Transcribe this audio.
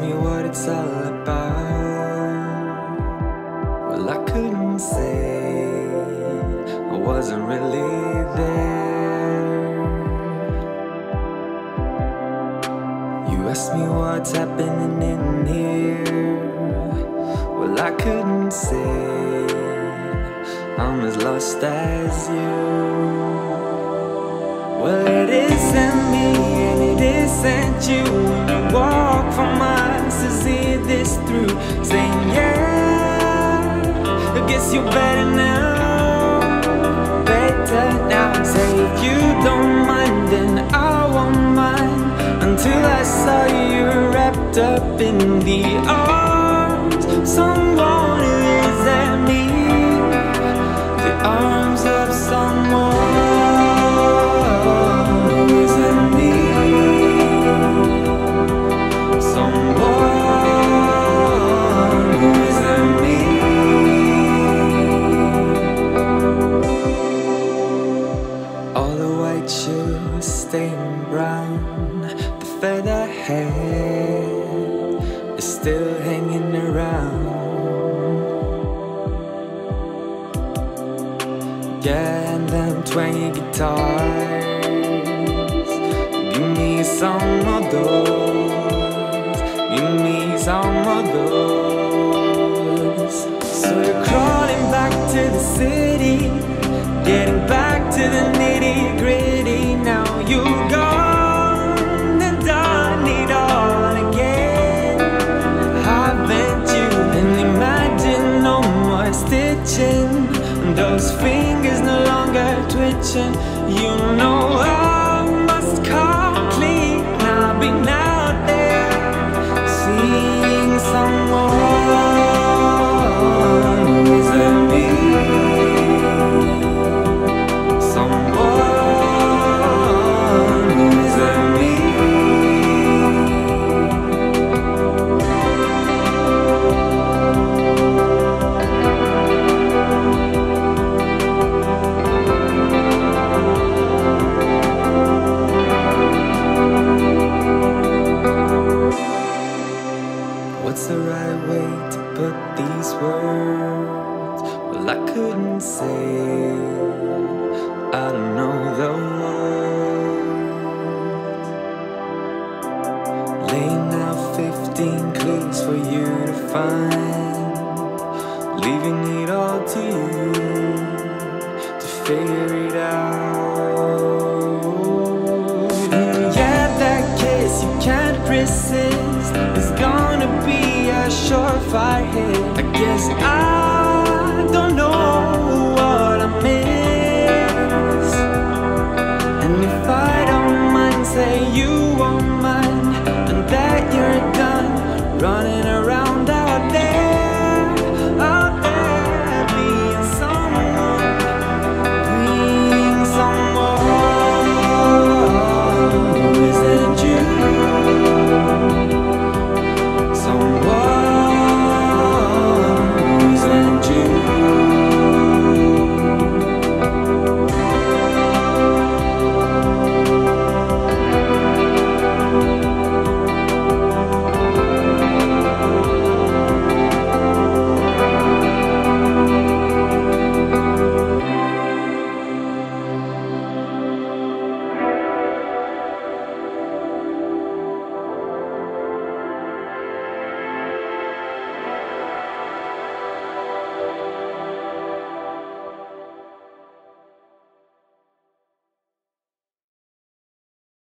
Me what it's all about. Well, I couldn't say. I wasn't really there. You asked me what's happening in here. Well, I couldn't say. I'm as lost as you. Well, it isn't me and it isn't. You guess you better now. Better now. Say, if you don't mind, then I won't mind. Until I saw you wrapped up in the arms someone stained brown, the feather hair is still hanging around. Yeah, and them twangy guitars. Give me some of those. Give me some of those. So you're crawling back to the city, those fingers no longer twitching. You know I way to put these words? Well, I couldn't say. I don't know the words. Laying out 15 clues for you to find. Leaving it all to you to figure it out.